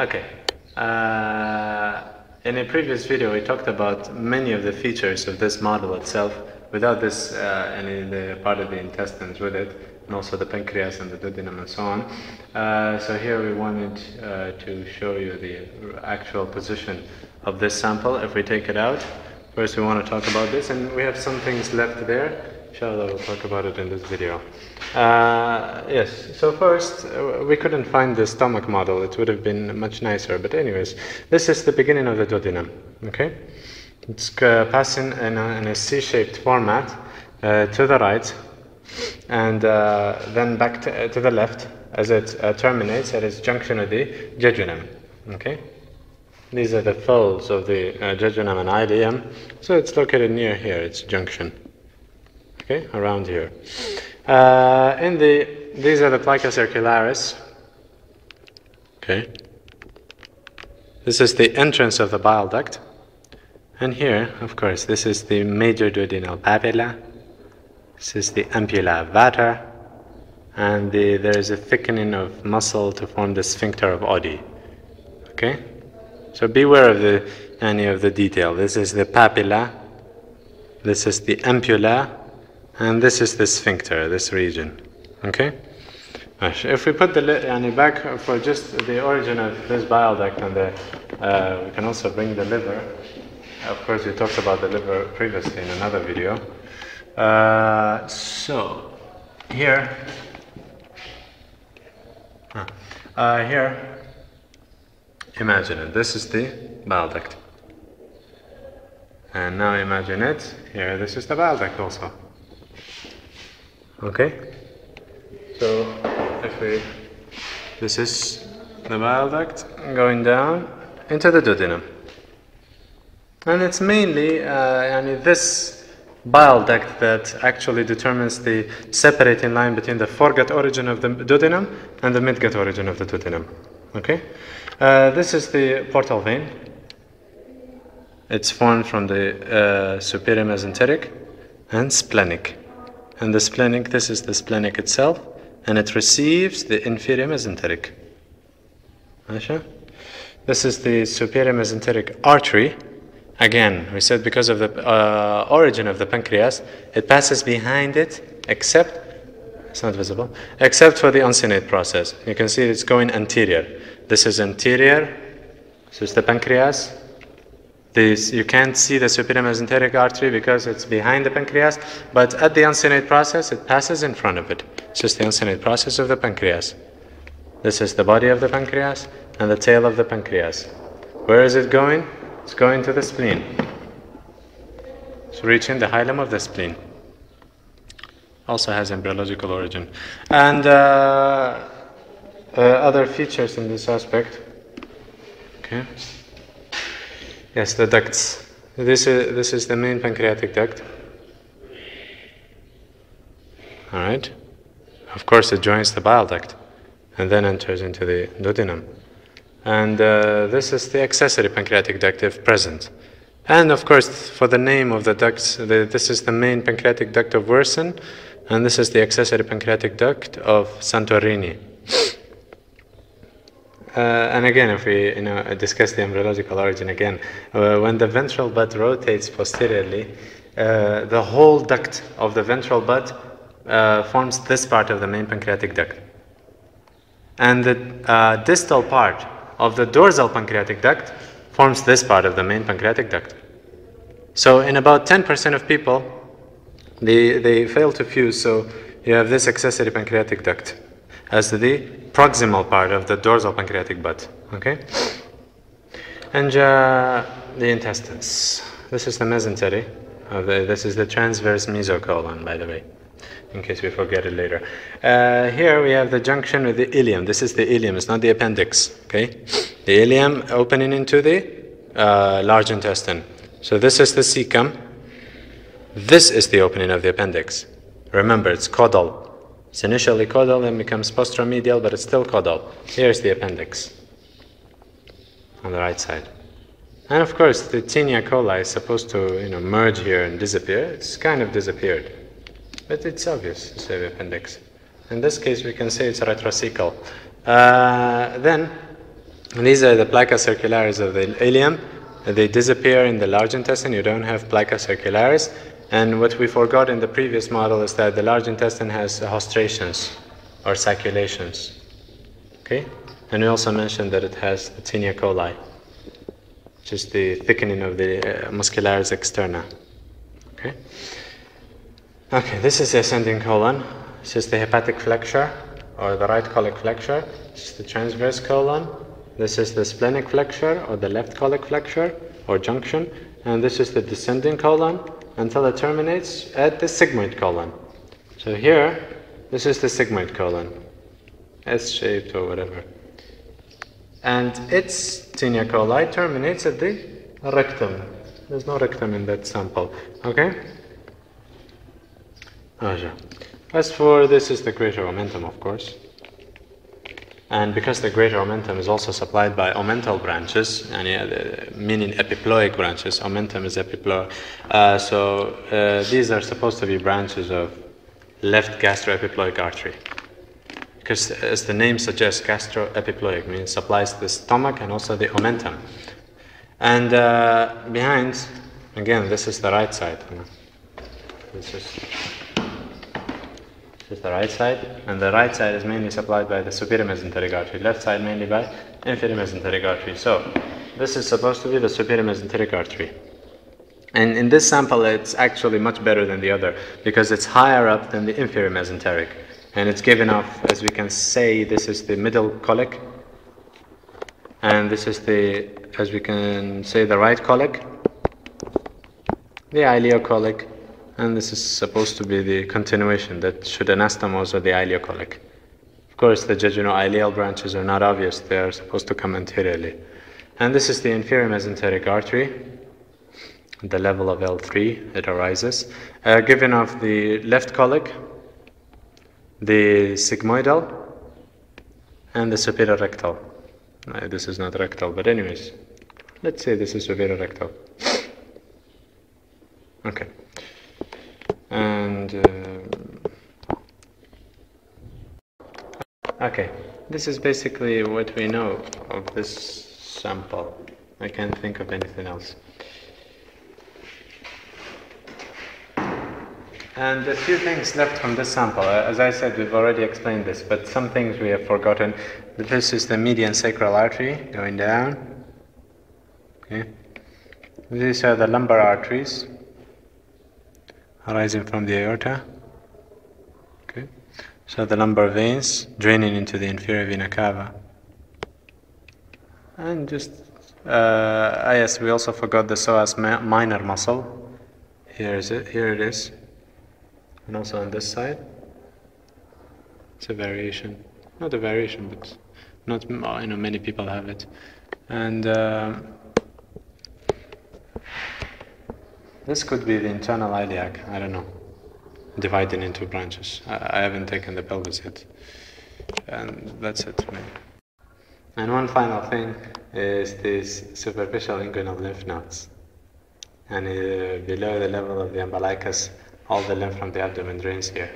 Okay. Uh, in a previous video, we talked about many of the features of this model itself without this uh, any the part of the intestines with it, and also the pancreas and the duodenum and so on. Uh, so here we wanted uh, to show you the actual position of this sample if we take it out. First, we want to talk about this, and we have some things left there. Inshallah, we'll talk about it in this video. Uh, yes, so first, uh, we couldn't find the stomach model. It would have been much nicer. But anyways, this is the beginning of the duodenum, okay? It's uh, passing in a, a C-shaped format uh, to the right, and uh, then back to, to, the left as it terminates at its junction with the jejunum, okay? These are the folds of the jejunum and ileum. So it's located near here, its junction okay, around here. Uh, in the, these are the plica circularis, okay. This is the entrance of the bile duct. And here, of course, this is the major duodenal papilla. This is the ampulla vater. And the, there is a thickening of muscle to form the sphincter of Oddi. Okay? So beware of the, any of the detail. This is the papilla. This is the ampulla. And this is the sphincter, this region. Okay? If we put the yani, back for just the origin of this bile duct and the, uh, we can also bring the liver. Of course, we talked about the liver previously in another video. Uh, so, here, uh, here, imagine it. This is the bile duct. And now imagine it, here, this is the bile duct also. Okay? So, if we, this is the bile duct going down into the duodenum. And it's mainly uh, this bile duct that actually determines the separating line between the foregut origin of the duodenum and the midgut origin of the duodenum. Okay? Uh, this is the portal vein. It's formed from the uh, superior mesenteric and splenic. And the splenic, this is the splenic itself, and it receives the inferior mesenteric. This is the superior mesenteric artery. Again, we said because of the uh, origin of the pancreas, it passes behind it, except, it's not visible, except for the uncinate process. You can see it's going anterior. This is anterior, this is the pancreas, this, you can't see the superior mesenteric artery because it's behind the pancreas, but at the uncinate process, it passes in front of it. It's just the uncinate process of the pancreas. This is the body of the pancreas and the tail of the pancreas. Where is it going? It's going to the spleen. It's reaching the hilum of the spleen. Also has embryological origin. And uh, uh, other features in this aspect. Okay. Yes, the ducts. This is, this is the main pancreatic duct. All right. Of course, it joins the bile duct and then enters into the duodenum. And uh, this is the accessory pancreatic duct if present. And of course, for the name of the ducts, the, this is the main pancreatic duct of Wirsung, and this is the accessory pancreatic duct of Santorini. Uh, and again, if we you know, discuss the embryological origin again, uh, when the ventral bud rotates posteriorly, uh, the whole duct of the ventral bud uh, forms this part of the main pancreatic duct. And the uh, distal part of the dorsal pancreatic duct forms this part of the main pancreatic duct. So in about 10% of people, they, they fail to fuse, so you have this accessory pancreatic duct as the proximal part of the dorsal pancreatic bud. Okay? And uh, the intestines. This is the mesentery. The, this is the transverse mesocolon, by the way, in case we forget it later. Uh, here we have the junction with the ileum. This is the ileum, it's not the appendix. Okay? The ileum opening into the uh, large intestine. So this is the cecum. This is the opening of the appendix. Remember, it's caudal. It's initially caudal and becomes posteromedial, but it's still caudal. Here's the appendix on the right side. And of course, the taenia coli is supposed to you know, merge here and disappear. It's kind of disappeared. But it's obvious, it's the appendix. In this case, we can say it's retrocecal. Uh, then, these are the plica circularis of the ileum. They disappear in the large intestine. You don't have plica circularis. And what we forgot in the previous model is that the large intestine has haustrations or sacculations. Okay? And we also mentioned that it has taenia coli, which is the thickening of the uh, muscularis externa. Okay? Okay, this is the ascending colon. This is the hepatic flexure or the right colic flexure. This is the transverse colon. This is the splenic flexure or the left colic flexure or junction. And this is the descending colon until it terminates at the sigmoid colon. So here, this is the sigmoid colon, S-shaped or whatever. And its taenia coli terminates at the rectum. There's no rectum in that sample. Okay? Ah, As for this is the greater omentum, of course. And because the greater omentum is also supplied by omental branches, and meaning epiploic branches, omentum is epiploic. Uh, so uh, these are supposed to be branches of left gastroepiploic artery. Because as the name suggests, gastroepiploic means supplies the stomach and also the omentum. And uh, behind, again, this is the right side. This is is the right side, and the right side is mainly supplied by the superior mesenteric artery, left side mainly by inferior mesenteric artery. So, this is supposed to be the superior mesenteric artery. And in this sample, it's actually much better than the other because it's higher up than the inferior mesenteric. And it's given off, as we can say, this is the middle colic, and this is the, as we can say, the right colic, the ileocolic, and this is supposed to be the continuation that should anastomose or the ileocolic. Of course, the jejunal-ileal branches are not obvious, they are supposed to come anteriorly. And this is the inferior mesenteric artery, the level of L3 it arises, uh, given of the left colic, the sigmoidal, and the superior rectal. Uh, this is not rectal, but anyways, let's say this is superior rectal. Okay. And uh, okay, this is basically what we know of this sample. I can't think of anything else. And a few things left from this sample. Uh, As I said, we've already explained this, but some things we have forgotten. This is the median sacral artery going down. Okay. These are the lumbar arteries arising from the aorta. Okay. So the lumbar veins draining into the inferior vena cava. And just, uh, yes, we also forgot the psoas minor muscle. Here is it. Here it is. And also on this side. It's a variation. Not a variation, but not you know many people have it. And. Um, This could be the internal iliac, I don't know, divided into branches. I, I haven't taken the pelvis yet. And that's it. And one final thing is this superficial inguinal lymph nodes. And uh, below the level of the umbilicus, all the lymph from the abdomen drains here.